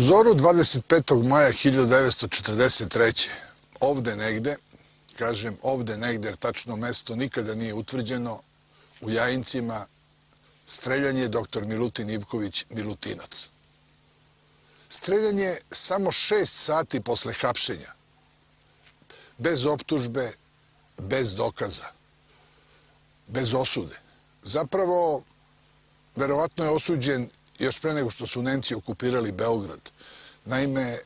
Zoru 25. maja 1943. ovde negde, kažem ovde negde, jer tačno mesto nikada nije utvrđeno, u Jajincima streljan je doktor Milutin Ivković Milutinac. Streljan je samo šest sati posle hapšenja, bez optužbe, bez dokaza, bez osude. Zapravo, verovatno je osuđen još pre nego što su Nemci okupirali Beograd. Naime,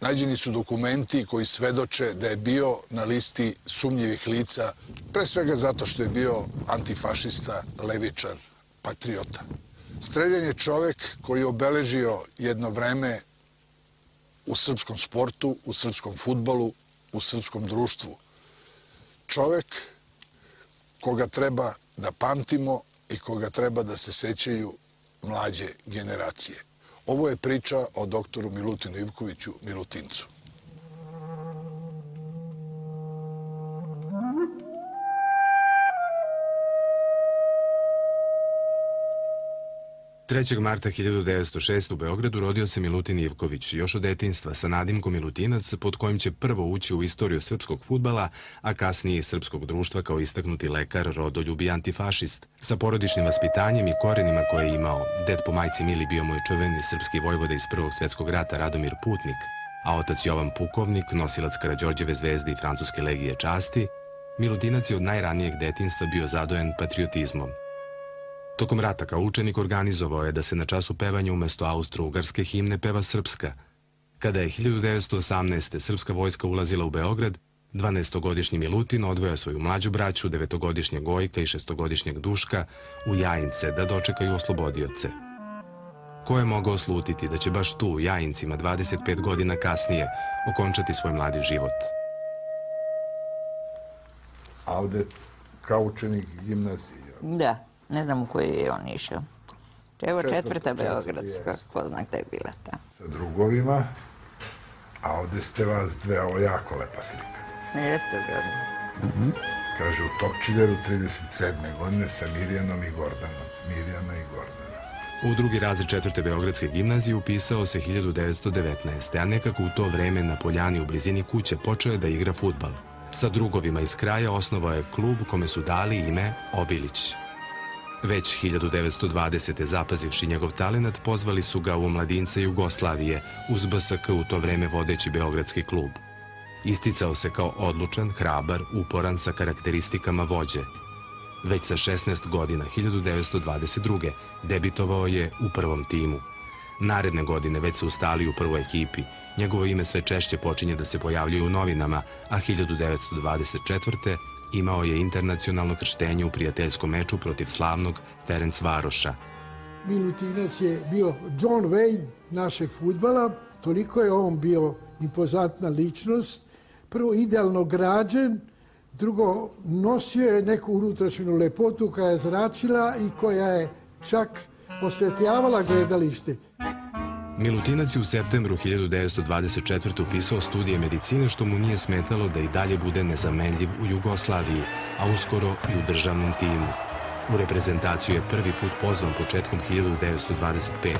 nađeni su dokumenti koji svedoče da je bio na listi sumnjivih lica, pre svega zato što je bio antifašista, levičar, patriota. Streljan je čovek koji je obeležio jedno vreme u srpskom sportu, u srpskom futbolu, u srpskom društvu. Čovek koga treba da pamtimo i koga treba da se sećaju mlađe generacije. Ovo je priča o doktoru Milutinu Ivkoviću Milutincu. 3. marta 1906. u Beogradu rodio se Milutin Ivković, još od detinstva sa nadimkom Milutinac, pod kojim će prvo ući u istoriju srpskog futbala, a kasnije i srpskog društva kao istaknuti lekar, rodoljub i antifašist. Sa porodičnim vaspitanjem i korenima koje je imao, ded po majci Mili bio mu je čuveni srpski vojvoda iz Prvog svetskog rata Radomir Putnik, a otac Jovan Pukovnik, nosilac Karadžorđeve zvezde i Francuske legije časti, Milutinac je od najranijeg detinstva bio zadojen patriotizmom – Tokom rata kao učenik organizovao je da se na času pevanja umesto austro-ugarske himne peva srpska. Kada je 1918. srpska vojska ulazila u Beograd, 12-godišnji Milutin odvoja svoju mlađu braću, 9-godišnjeg Gojka i 6-godišnjeg Duška u Jajince da dočekaju oslobodioce. Ko je mogao slutiti da će baš tu, u Jajincima, 25 godina kasnije, okončati svoj mladi život? A ovde kao učenik gimnazije? Da. Ne znam u koji je on išao. Evo četvrta, četvrta Beogradska, ko zna gde je bila ta. Sa drugovima, a ovde ste vas dve, ovo jako lepa slika. Jeste, dobro. Mm -hmm. Kaže, u Topčideru 37. godine sa Mirjanom i Gordanom. Mirjana i Gordana. U drugi razred četvrte Beogradske gimnazije upisao se 1919. a nekako u to vreme na poljani u blizini kuće počeo je da igra futbal. Sa drugovima iz kraja osnovao je klub kome su dali ime Obilić. Već 1920. zapazivši njegov talenat, pozvali su ga u mladince Jugoslavije, uz BSK u to vreme vodeći Beogradski klub. Isticao se kao odlučan, hrabar, uporan sa karakteristikama vođe. Već sa 16 godina, 1922. debitovao je u prvom timu. Naredne godine već se ustali u prvoj ekipi. Njegovo ime sve češće počinje da se pojavljuje u novinama, a 1924 imao je internacionalno krštenje u prijateljskom meču protiv slavnog Ferenc Varoša. Milutinac je bio John Wayne našeg futbala, toliko je on bio impozantna ličnost, prvo idealno građen, drugo nosio je neku unutrašnju lepotu koja je zračila i koja je čak osvetljavala gledalište. Milutinac je u septembru 1924. upisao studije medicine što mu nije smetalo da i dalje bude nezamenljiv u Jugoslaviji, a uskoro i u državnom timu. U reprezentaciju je prvi put pozvan početkom 1925.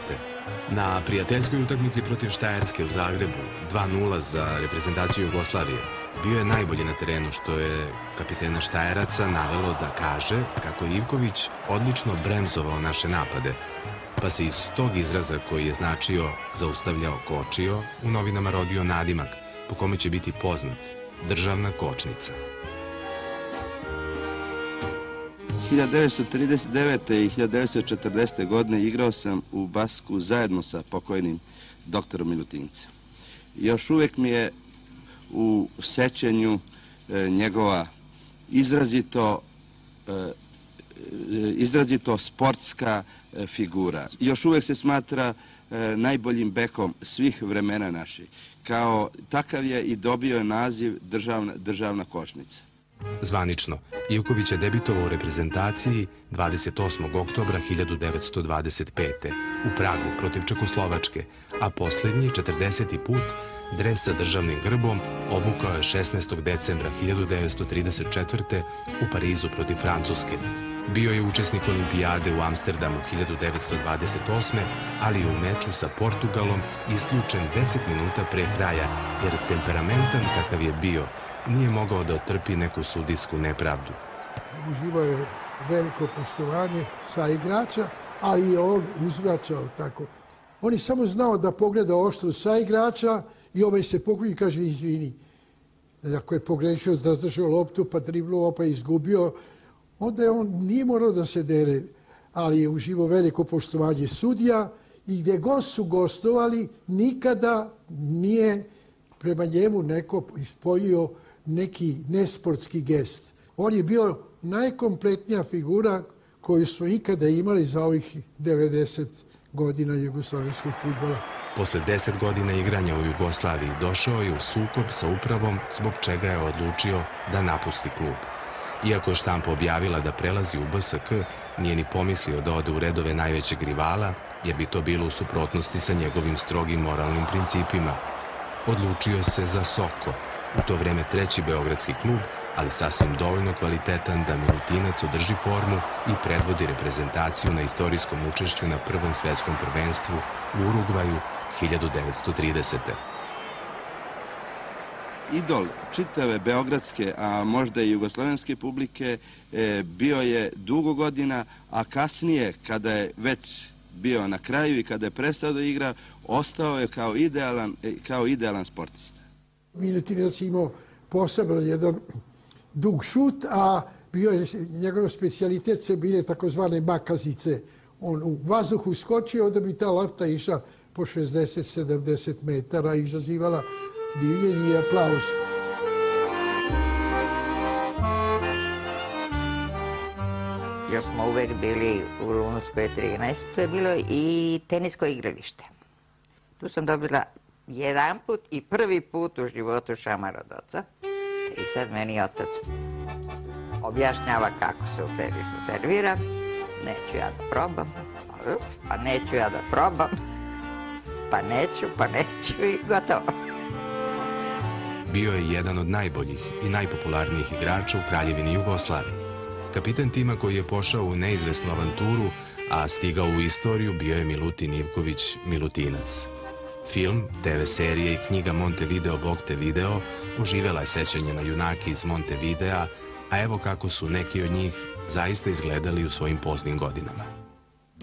Na prijateljskoj utakmici protiv Štajerske u Zagrebu, 2-0 za reprezentaciju Jugoslavije, bio je najbolji na terenu što je kapitena Štajeraca navelo da kaže kako je Ivković odlično bremzovao naše napade, pa se iz tog izraza koji je značio zaustavljao kočio, u novinama rodio nadimak po kome će biti poznat državna kočnica. 1939. i 1940. godine igrao sam u Basku zajedno sa pokojnim doktorom Milutincem. Još uvek mi je u sećanju e, njegova izrazito e, izrazito sportska e, figura. Još uvek se smatra e, najboljim bekom svih vremena naših. Kao takav je i dobio naziv državna, državna košnica. Zvanično, Ivković je debitovao u reprezentaciji 28. oktobra 1925. u Pragu protiv Čekoslovačke, a poslednji, 40. put, dres sa državnim grbom obukao je 16. decembra 1934. u Parizu protiv Francuske. Bio je učesnik olimpijade u Amsterdamu 1928. ali je u meču sa Portugalom isključen 10 minuta pre kraja, jer temperamentan kakav je bio, nije mogao da otrpi neku sudijsku nepravdu. Uživao je veliko poštovanje sa igrača, ali je on uzvraćao tako. On je samo znao da pogleda oštro sa igrača i ovaj se pogleda i kaže izvini. Ako je pogrešio da zdržao loptu pa dribluo pa izgubio, onda je on nije morao da se dere, ali je uživao veliko poštovanje sudija i gde god su gostovali, nikada nije prema njemu neko ispoljio neki nesportski gest. On je bio najkompletnija figura koju su ikada imali za ovih 90 godina jugoslovenskog futbola. Posle 10 godina igranja u Jugoslaviji došao je u sukob sa upravom zbog čega je odlučio da napusti klub. Iako je štampa objavila da prelazi u BSK, nije ni pomislio da ode u redove najvećeg rivala, jer bi to bilo u suprotnosti sa njegovim strogim moralnim principima. Odlučio se za Soko, u to vreme treći beogradski klub, ali sasvim dovoljno kvalitetan da Milutinac održi formu i predvodi reprezentaciju na istorijskom učešću na prvom svetskom prvenstvu u Urugvaju 1930 idol čitave beogradske, a možda i jugoslovenske publike e, bio je dugo godina, a kasnije kada je već bio na kraju i kada je prestao da igra, ostao je kao idealan, e, kao idealan sportista. Milutinac imao posebno jedan dug šut, a bio je, njegov specialitet se bile takozvane makazice. On u vazduhu skočio, onda bi ta lopta išla po 60-70 metara i izazivala divljenje i aplauz. Jer smo uvek bili u Lunskoj 13, to je bilo i tenisko igralište. Tu sam dobila jedan put i prvi put u životu šamar od oca. I sad meni otac objašnjava kako se u tenisu servira. Neću ja da probam, pa neću ja da probam, pa neću, pa neću i gotovo. Bio je jedan od najboljih i najpopularnijih igrača u Kraljevini Jugoslaviji. Kapitan tima koji je pošao u neizvesnu avanturu, a stigao u istoriju, bio je Milutin Ivković Milutinac. Film, TV serije i knjiga Montevideo Bog te video oživela je sećanje na junaki iz Montevidea, a evo kako su neki od njih zaista izgledali u svojim poznim godinama.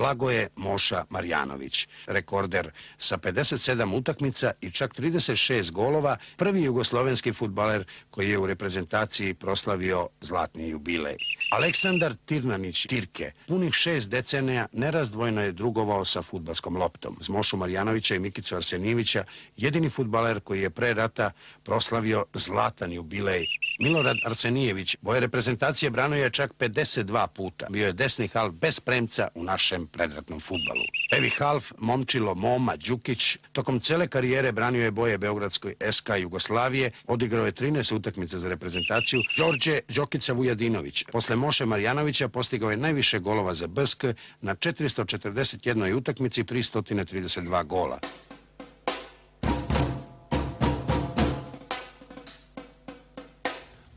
Blagoje Moša Marjanović, rekorder sa 57 utakmica i čak 36 golova, prvi jugoslovenski futbaler koji je u reprezentaciji proslavio zlatni jubilej. Aleksandar Tirnanić Tirke, punih šest decenija, nerazdvojno je drugovao sa futbalskom loptom. Z Mošu Marjanovića i Mikicu Arsenijevića, jedini futbaler koji je pre rata proslavio zlatan jubilej. Milorad Arsenijević, boje reprezentacije branio je čak 52 puta. Bio je desni half bez premca u našem predratnom futbalu. Evi Half, Momčilo, Moma, Đukić, tokom cele karijere branio je boje Beogradskoj SK Jugoslavije, odigrao je 13 utakmica za reprezentaciju. Đorđe Đokica Vujadinović, posle Moše Marjanovića postigao je najviše golova za BSK na 441 utakmici 332 gola.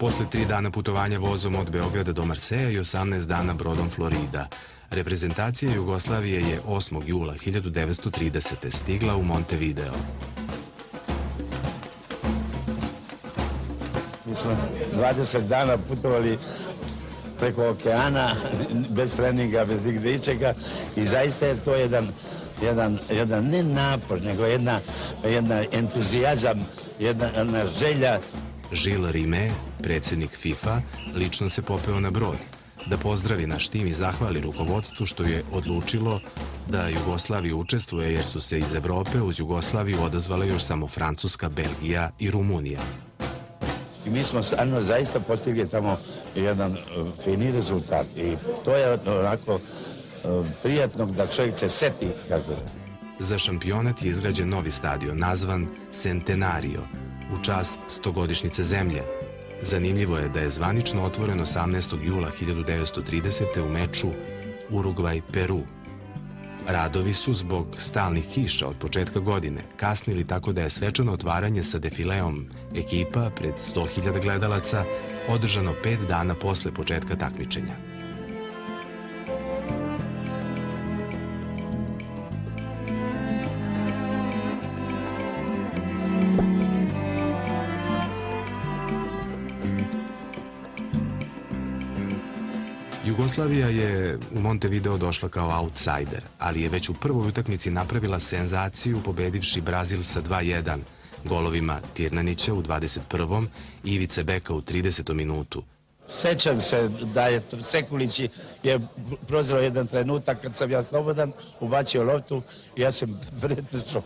Posle tri dana putovanja vozom od Beograda do Marseja i 18 dana brodom Florida, reprezentacija Jugoslavije je 8. jula 1930. stigla u Montevideo. Mi smo 20 dana putovali preko okeana, bez treninga, bez nigde ičega i zaista je to jedan, jedan, jedan ne napor, nego jedna, jedna entuzijazam, jedna, jedna želja. Žil Rime, predsednik FIFA, lično se popeo na brod da pozdravi naš tim i zahvali rukovodstvu što je odlučilo da Jugoslavija učestvuje jer su se iz Evrope uz Jugoslaviju odazvale još samo Francuska, Belgija i Rumunija. I mi smo stvarno zaista postigli tamo jedan uh, fini rezultat i to je onako uh, prijatnog da čovjek se seti kako je. Za šampionat je izgrađen novi stadion nazvan Centenario u čast stogodišnjice zemlje. Zanimljivo je da je zvanično otvoren 18. jula 1930. u meču Urugvaj-Peru. Radovi su zbog stalnih kiša od početka godine kasnili tako da je svečano otvaranje sa defileom ekipa pred 100.000 gledalaca održano pet dana posle početka takmičenja. Jugoslavija je u Montevideo došla kao outsider, ali je već u prvoj utakmici napravila senzaciju pobedivši Brazil sa 2-1 golovima Tirnanića u 21. i Ivice Beka u 30. minutu. Sećam se da je Sekulić je prozrao jedan trenutak kad sam ja slobodan, ubacio loptu i ja sam pretrčao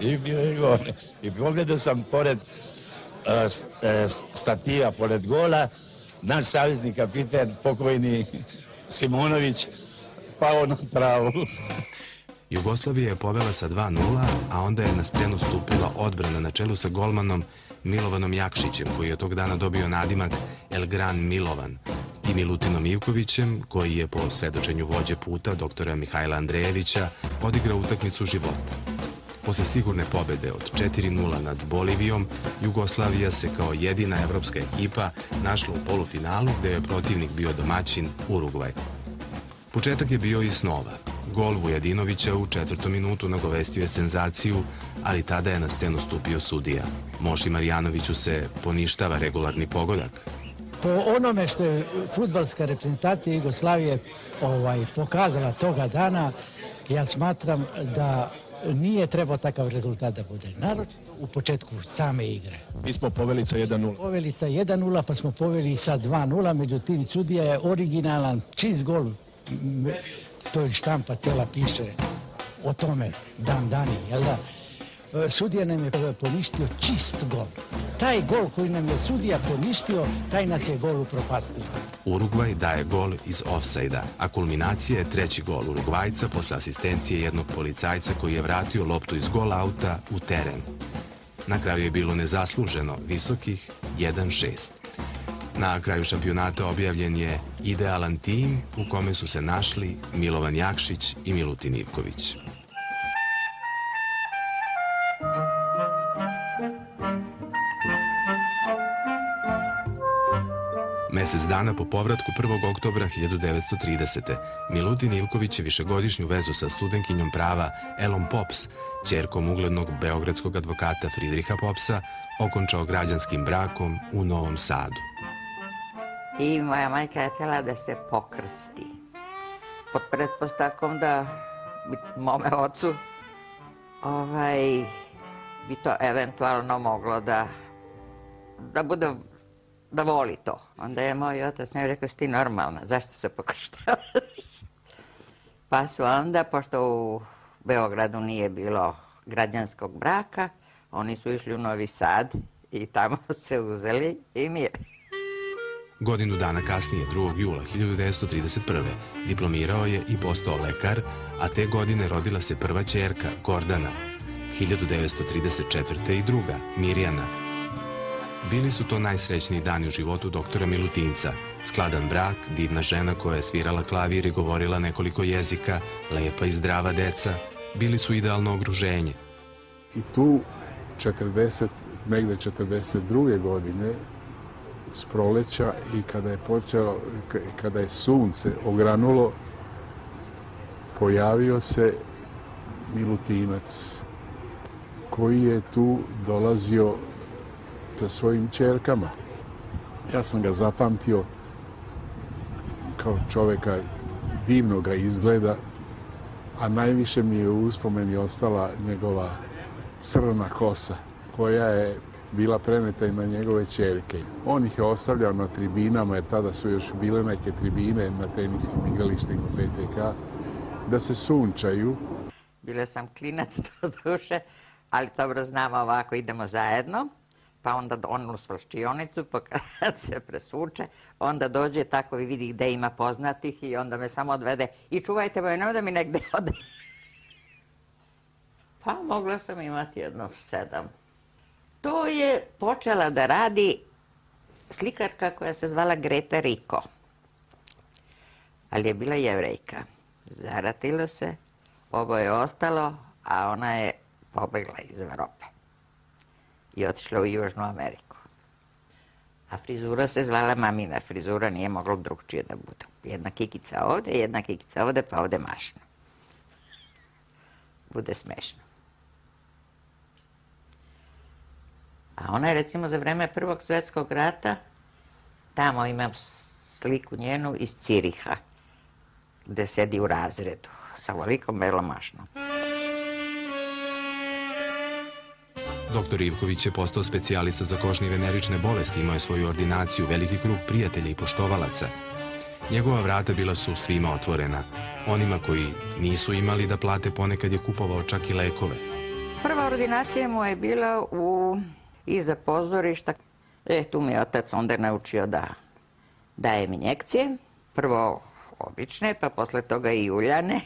i bio je gol. I pogledao sam pored uh, stativa, pored gola, naš savezni kapiten, pokojni Simonović, pao na travu. Jugoslavija je povela sa 2-0, a onda je na scenu stupila odbrana na čelu sa golmanom Milovanom Jakšićem, koji je tog dana dobio nadimak El Gran Milovan, i Milutinom Ivkovićem, koji je po svedočenju vođe puta doktora Mihajla Andrejevića odigrao utakmicu života. Posle sigurne pobede od 4-0 nad Bolivijom, Jugoslavija se kao jedina evropska ekipa našla u polufinalu gde je protivnik bio domaćin Urugvaj. Početak je bio i snova. Gol Vujadinovića u četvrtom minutu nagovestio je senzaciju, ali tada je na scenu stupio sudija. Moši Marjanoviću se poništava regularni pogodak. Po onome što je futbalska reprezentacija Jugoslavije ovaj, pokazala toga dana, ja smatram da nije trebao takav rezultat da bude. Naročito u početku same igre. Mi smo poveli sa 1-0. Poveli sa 1-0, pa smo poveli sa 2-0, međutim sudija je originalan, čist gol. To je štampa cijela piše o tome dan dani, jel da? Sudija nam je poništio čist gol. Taj gol koji nam je sudija poništio, taj nas je gol upropastio. Urugvaj daje gol iz ofsajda, a kulminacija je treći gol Urugvajca posle asistencije jednog policajca koji je vratio loptu iz gol auta u teren. Na kraju je bilo nezasluženo, visokih 1-6. Na kraju šampionata objavljen je idealan tim u kome su se našli Milovan Jakšić i Milutin Ivković. Mesec dana po povratku 1. oktobra 1930. Milutin Ivković je višegodišnju vezu sa studenkinjom prava Elom Pops, čerkom uglednog beogradskog advokata Fridriha Popsa, okončao građanskim brakom u Novom Sadu. I moja majka je htjela da se pokrsti. Pod pretpostavkom da bi mome ocu ovaj, bi to eventualno moglo da, da bude da voli to. Onda je moj otac njoj rekao, ti normalna, zašto se pokrštavaš? pa su onda, pošto u Beogradu nije bilo građanskog braka, oni su išli u Novi Sad i tamo se uzeli i mir. Godinu dana kasnije, 2. jula 1931. diplomirao je i postao lekar, a te godine rodila se prva čerka, Gordana. 1934. i druga, Mirjana. Bili su to najsrećniji dani u životu doktora Milutinca. Skladan brak, divna žena koja je svirala klavir i govorila nekoliko jezika, lepa i zdrava deca. Bili su idealno ogruženje. I tu 40, negde 42. godine s proleća i kada je počeo, kada je sunce ogranulo, pojavio se Milutinac koji je tu dolazio sa svojim čerkama. Ja sam ga zapamtio kao čoveka divnoga izgleda, a najviše mi je u uspomeni ostala njegova crna kosa, koja je bila preneta i na njegove čerke. On ih je ostavljao na tribinama, jer tada su još bile neke tribine na teniskim igralištima PTK, da se sunčaju. Bila sam klinac do duše, ali dobro znam ovako, idemo zajedno pa onda on u svrštionicu, pa kad se presuče, onda dođe tako i vidi gde ima poznatih i onda me samo odvede i čuvajte me, nemoj da mi negde ode. Pa mogla sam imati jedno sedam. To je počela da radi slikarka koja se zvala Greta Riko. Ali je bila jevrejka. Zaratilo se, ovo je ostalo, a ona je pobegla iz Evrope i otišla u Južnu Ameriku. A frizura se zvala mamina frizura, nije moglo drugčije da bude. Jedna kikica ovde, jedna kikica ovde, pa ovde mašna. Bude smešno. A ona je recimo za vreme Prvog svetskog rata, tamo imam sliku njenu iz Ciriha, gde sedi u razredu, sa velikom belom mašnom. Doktor Ivković je postao specijalista za kožne i venerične bolesti, imao je svoju ordinaciju, veliki krug prijatelja i poštovalaca. Njegova vrata bila su svima otvorena. Onima koji nisu imali da plate ponekad je kupovao čak i lekove. Prva ordinacija mu je bila u, iza pozorišta. E, tu mi je otac onda naučio da dajem injekcije. Prvo obične, pa posle toga i uljane.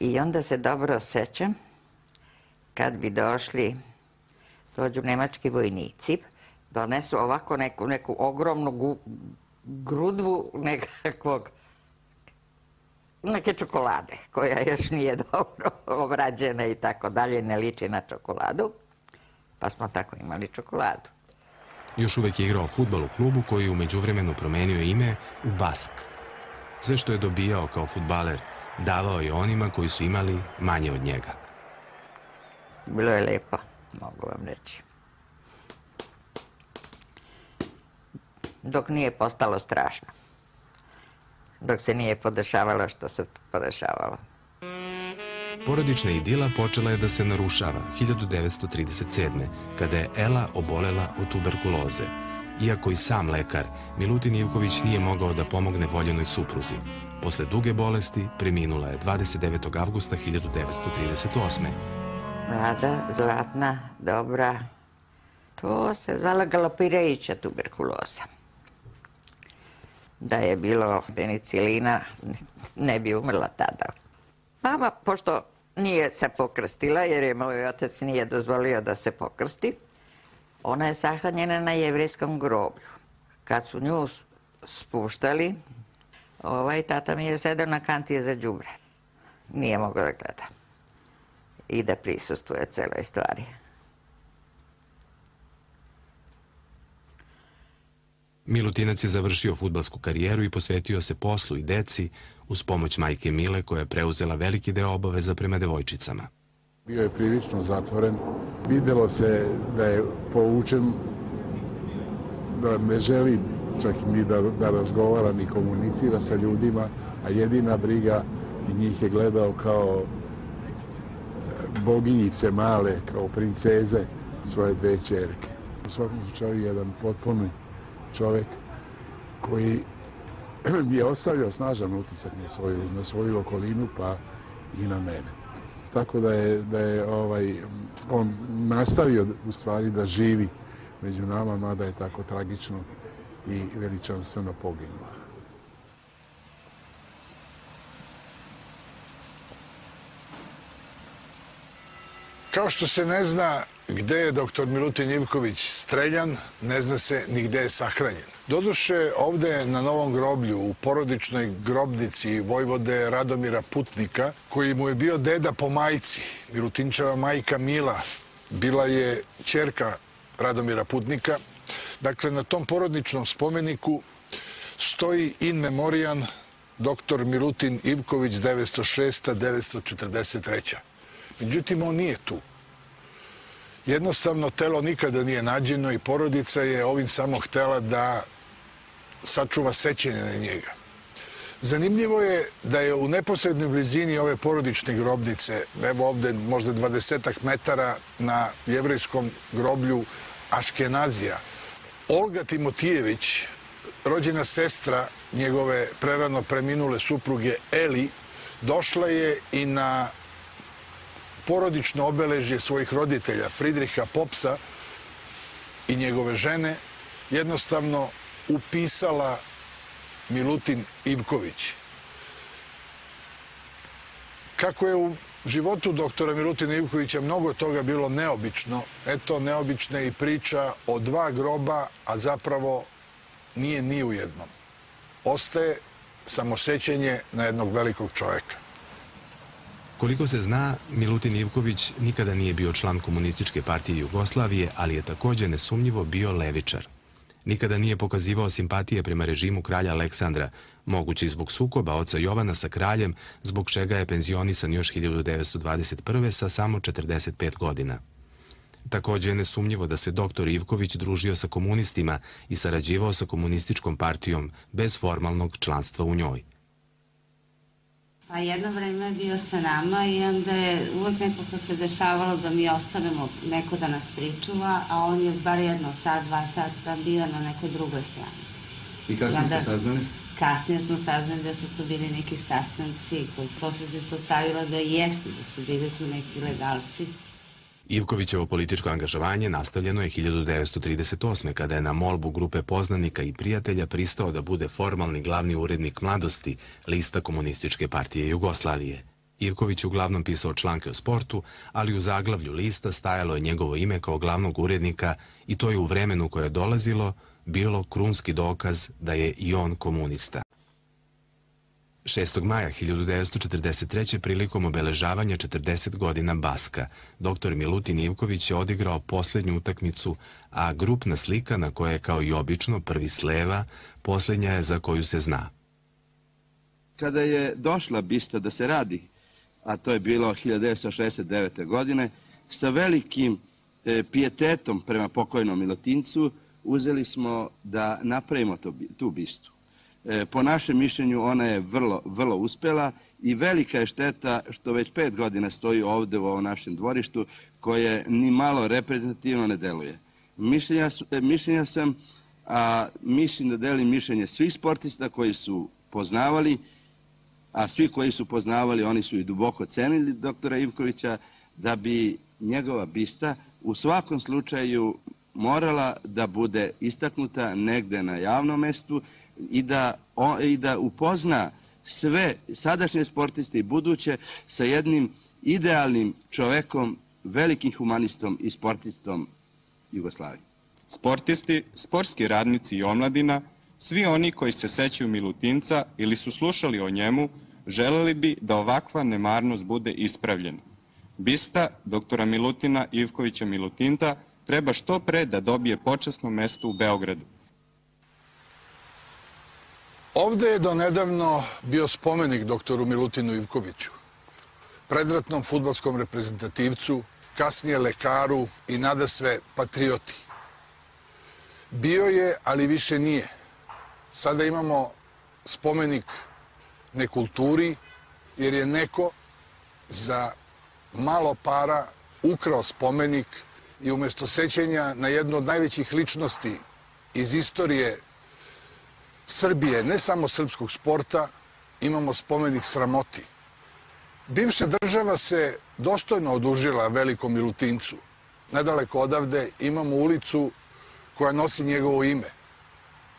I onda se dobro sećam kad bi došli, dođu nemački vojnici, donesu ovako neku, neku ogromnu gu, grudvu nekakvog neke čokolade, koja još nije dobro obrađena i tako dalje, ne liči na čokoladu. Pa smo tako imali čokoladu. Još uvek je igrao futbol u klubu koji je umeđu vremenu promenio ime u Bask. Sve što je dobijao kao futbaler, davao je onima koji su imali manje od njega. Bilo je lepo, mogu vam reći. Dok nije postalo strašno. Dok se nije podešavalo što se podešavalo. Porodična idila počela je da se narušava 1937. kada je Ela obolela od tuberkuloze. Iako i sam lekar, Milutin Ivković nije mogao da pomogne voljenoj supruzi. Posle duge bolesti preminula je 29. avgusta 1938. Mlada, zlatna, dobra. To se zvala galopirajuća tuberkuloza. Da je bilo penicilina, ne bi umrla tada. Mama, pošto nije se pokrstila, jer je moj otac nije dozvolio da se pokrsti, ona je sahranjena na jevrijskom groblju. Kad su nju spuštali, ovaj tata mi je sedao na kantije za đubre. Nije mogao da gleda i da prisustuje celoj stvari. Milutinac je završio futbalsku karijeru i posvetio se poslu i deci uz pomoć majke Mile koja je preuzela veliki deo obaveza prema devojčicama. Bio je prilično zatvoren. Videlo se da je poučen, da ne želi čak ni da, da razgovara ni komunicira sa ljudima, a jedina briga i njih je gledao kao boginjice male, kao princeze svoje dve čerke. U svakom slučaju jedan potpuni čovek koji je ostavljao snažan utisak na svoju, na svoju okolinu pa i na mene. Tako da je, da je ovaj, on nastavio u stvari da živi među nama, mada je tako tragično i veličanstveno poginuo. Kao što se ne zna gde je doktor Milutin Ivković streljan, ne zna se ni gde je sahranjen. Doduše, ovde na Novom groblju, u porodičnoj grobnici Vojvode Radomira Putnika, koji mu je bio deda po majci, Milutinčeva majka Mila, bila je čerka Radomira Putnika. Dakle, na tom porodičnom spomeniku stoji in memorijan doktor Milutin Ivković 906-943. Međutim, on nije tu. Jednostavno, telo nikada nije nađeno i porodica je ovim samo htela da sačuva sećanje na njega. Zanimljivo je da je u neposrednoj blizini ove porodične grobnice, evo ovde možda 20 metara na jevrejskom groblju Aškenazija, Olga Timotijević, rođena sestra njegove prerano preminule supruge Eli, došla je i na porodično obeležje svojih roditelja, Fridriha Popsa i njegove žene, jednostavno upisala Milutin Ivković. Kako je u životu doktora Milutina Ivkovića mnogo toga bilo neobično, eto, neobična je i priča o dva groba, a zapravo nije ni u jednom. Ostaje samosećenje na jednog velikog čoveka. Koliko se zna, Milutin Ivković nikada nije bio član komunističke partije Jugoslavije, ali je takođe nesumnjivo bio levičar. Nikada nije pokazivao simpatije prema režimu kralja Aleksandra, mogući zbog sukoba oca Jovana sa kraljem, zbog čega je penzionisan još 1921. sa samo 45 godina. Takođe je nesumnjivo da se doktor Ivković družio sa komunistima i sarađivao sa komunističkom partijom bez formalnog članstva u njoj. Pa jedno vreme je bio sa nama i onda je uvek nekako se dešavalo da mi ostanemo neko da nas pričuva, a on je bar jedno sat, dva sata bio na nekoj drugoj strani. I kasnije ste saznali? Kasnije smo saznali da su to bili neki sastanci koji posle se ispostavilo da jeste, da su bili tu neki legalci. Ivkovićevo političko angažovanje nastavljeno je 1938. kada je na molbu grupe poznanika i prijatelja pristao da bude formalni glavni urednik mladosti lista Komunističke partije Jugoslavije. Ivković uglavnom pisao članke o sportu, ali u zaglavlju lista stajalo je njegovo ime kao glavnog urednika i to je u vremenu koje je dolazilo bilo krunski dokaz da je i on komunista. 6. maja 1943. prilikom obeležavanja 40 godina Baska, dr. Milutin Ivković je odigrao poslednju utakmicu, a grupna slika na kojoj je kao i obično prvi sleva, poslednja je za koju se zna. Kada je došla bista da se radi, a to je bilo 1969. godine, sa velikim e, pijetetom prema pokojnom Milutincu, uzeli smo da napravimo tu bistu. E, po našem mišljenju ona je vrlo, vrlo uspela i velika je šteta što već pet godina stoji ovde u ovom našem dvorištu koje ni malo reprezentativno ne deluje. Mišljenja, e, mišljenja sam, a mislim da delim mišljenje svih sportista koji su poznavali, a svi koji su poznavali, oni su i duboko cenili doktora Ivkovića, da bi njegova bista u svakom slučaju morala da bude istaknuta negde na javnom mestu i da, on, i da upozna sve sadašnje sportiste i buduće sa jednim idealnim čovekom, velikim humanistom i sportistom Jugoslavije. Sportisti, sportski radnici i omladina, svi oni koji se sećaju Milutinca ili su slušali o njemu, želeli bi da ovakva nemarnost bude ispravljena. Bista doktora Milutina Ivkovića Milutinta treba što pre da dobije počasno mesto u Beogradu. Ovde je donedavno bio spomenik doktoru Milutinu Ivkoviću, predratnom futbalskom reprezentativcu, kasnije lekaru i nada sve patrioti. Bio je, ali više nije. Sada imamo spomenik nekulturi, jer je neko za malo para ukrao spomenik i umesto sećenja na jednu od najvećih ličnosti iz istorije Srbije, ne samo srpskog sporta, imamo spomenik sramoti. Bivša država se dostojno odužila velikom Milutincu. Nedaleko odavde imamo ulicu koja nosi njegovo ime.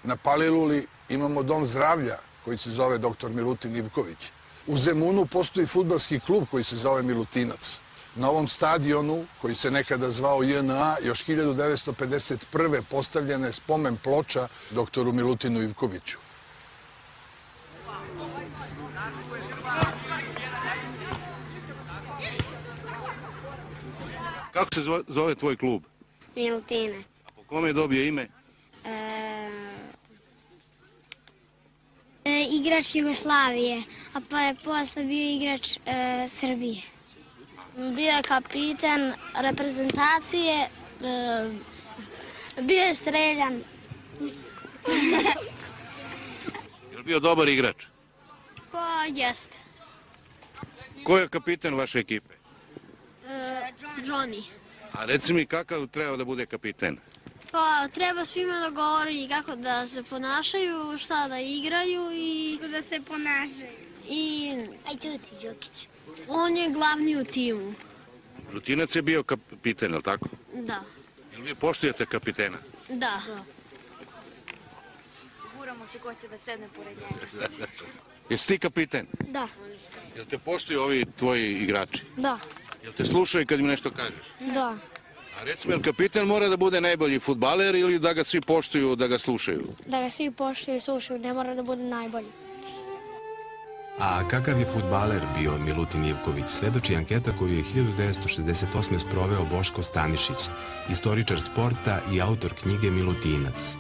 Na Paliluli imamo dom zdravlja koji se zove dr. Milutin Ivković. U Zemunu postoji futbalski klub koji se zove Milutinac. Na ovom stadionu, koji se nekada zvao JNA, još 1951. postavljena je spomen ploča doktoru Milutinu Ivkoviću. Kako se zove tvoj klub? Milutinac. A po kome je dobio ime? E, e, igrač Jugoslavije, a pa je posle bio igrač e, Srbije. Bio je kapitan reprezentacije, bio je streljan. Je li bio dobar igrač? Pa jeste. Ko je kapitan vaše ekipe? Johnny. A reci mi kakav treba da bude kapiten? Pa treba svima da govori kako da se ponašaju, šta da igraju i... Da se ponašaju. I... Aj, čuti, Đokić. On je glavni u timu. Rutinac je bio kapiten, je li tako? Da. Jel vi poštujete kapitena? Da. Guramo se ko će da sedne pored njega. Jesi ti kapiten? Da. Jel te poštuju ovi tvoji igrači? Da. Jel te slušaju kad im nešto kažeš? Da. A recimo, jel kapiten mora da bude najbolji futbaler ili da ga svi poštuju, da ga slušaju? Da ga svi poštuju i slušaju, ne mora da bude najbolji. A kakav je futbaler bio Milutin Ivković, svedoči anketa koju je 1968. sproveo Boško Stanišić, istoričar sporta i autor knjige Milutinac.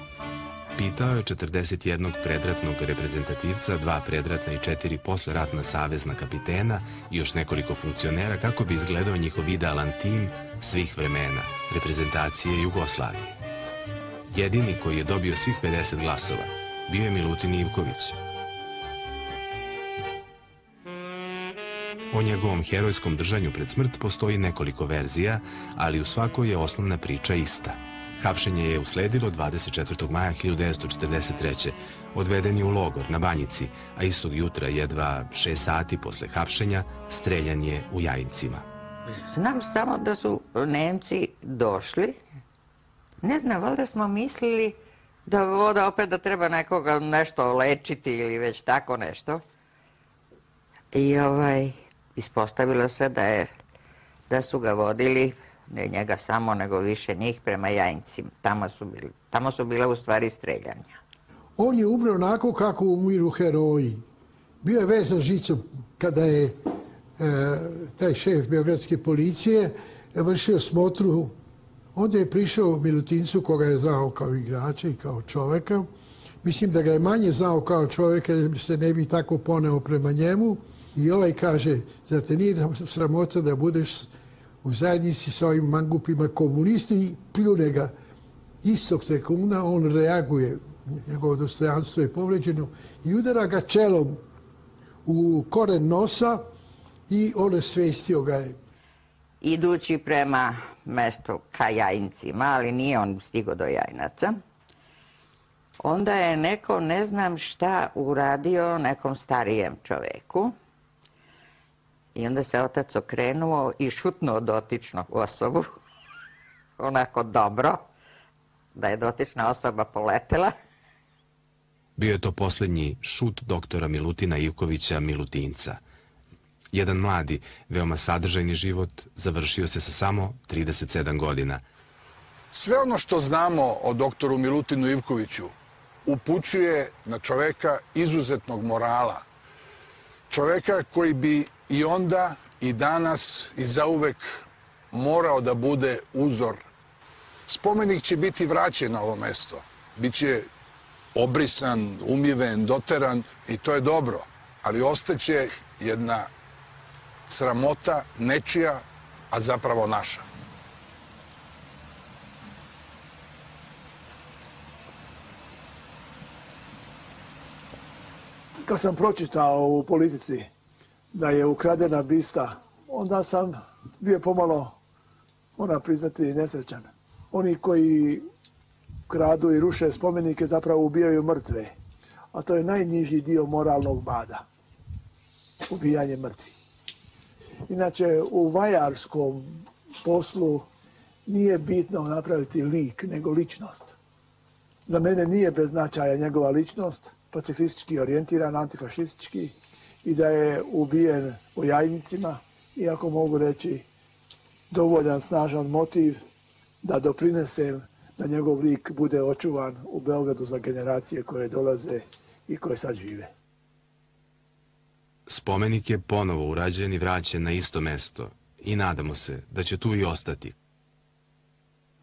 Pitao je 41 predratnog reprezentativca, dva predratna i četiri posleratna savezna kapitena i još nekoliko funkcionera kako bi izgledao njihov idealan tim svih vremena, reprezentacije Jugoslavije. Jedini koji je dobio svih 50 glasova bio je Milutin Ivković. O njegovom herojskom držanju pred smrt postoji nekoliko verzija, ali u svakoj je osnovna priča ista. Hapšenje je usledilo 24. maja 1943. Odveden je u logor na Banjici, a istog jutra jedva šest sati posle hapšenja streljan je u Jajincima. Znam samo da su Nemci došli. Ne znam, valjda smo mislili da voda opet da treba nekoga nešto lečiti ili već tako nešto. I ovaj, ispostavilo se da, je, da su ga vodili, ne njega samo, nego više njih prema Jajincima. Tamo su, bili, tamo su bile u stvari streljanja. On je umro onako kako umiru heroji. Bio je vezan žicom kada je e, taj šef Beogradske policije vršio smotru. Onda je prišao Milutincu koga je znao kao igrača i kao čoveka. Mislim da ga je manje znao kao čoveka da se ne bi tako poneo prema njemu. I ovaj kaže, zar te nije sramota da budeš u zajednici sa ovim mangupima komunisti i pljune ga. Istog sekunda on reaguje, njegovo dostojanstvo je povređeno i udara ga čelom u koren nosa i on svestio ga je. Idući prema mestu ka Jajincima, ali nije on stigo do Jajinaca, onda je neko, ne znam šta, uradio nekom starijem čoveku, I onda se otac okrenuo i šutnuo dotičnu osobu, onako dobro, da je dotična osoba poletela. Bio je to poslednji šut doktora Milutina Ivkovića Milutinca. Jedan mladi, veoma sadržajni život završio se sa samo 37 godina. Sve ono što znamo o doktoru Milutinu Ivkoviću upućuje na čoveka izuzetnog morala. Čoveka koji bi i onda i danas i zauvek morao da bude uzor. Spomenik će biti vraćen na ovo mesto. Biće obrisan, umiven, doteran i to je dobro. Ali ostaće jedna sramota nečija, a zapravo naša. Kad sam pročitao u politici da je ukradena bista, onda sam bio pomalo, moram priznati, nesrećan. Oni koji kradu i ruše spomenike zapravo ubijaju mrtve, a to je najniži dio moralnog bada. Ubijanje mrtvih. Inače, u vajarskom poslu nije bitno napraviti lik, nego ličnost. Za mene nije bez značaja njegova ličnost, pacifistički orijentiran, antifašistički, i da je ubijen u jajnicima, iako mogu reći dovoljan, snažan motiv da doprinesem da njegov lik bude očuvan u Beogradu za generacije koje dolaze i koje sad žive. Spomenik je ponovo urađen i vraćen na isto mesto i nadamo se da će tu i ostati.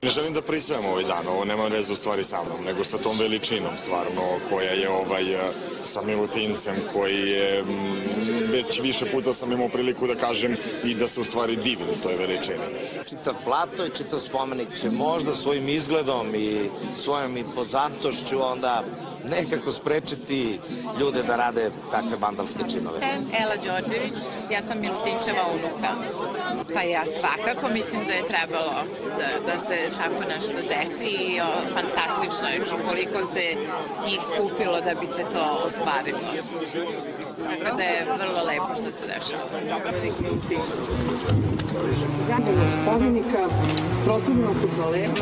Želim da prisvajam ovaj dan, ovo nema veze u stvari sa mnom, nego sa tom veličinom stvarno koja je ovaj, sa Milutincem koji je, već više puta sam imao priliku da kažem i da se u stvari divim toj veličini. Čitav plato i čitav spomenik će možda svojim izgledom i svojom impozantošću onda nekako sprečiti ljude da rade takve bandalske činove. Ela Đorđević, ja sam Milutinčeva unuka. Pa ja svakako mislim da je trebalo da, da se tako nešto desi i o, fantastično je koliko se njih skupilo da bi se to ostvarilo. Tako da je vrlo lepo što se dešava. Zamenu spomenika proslavljenom futboleru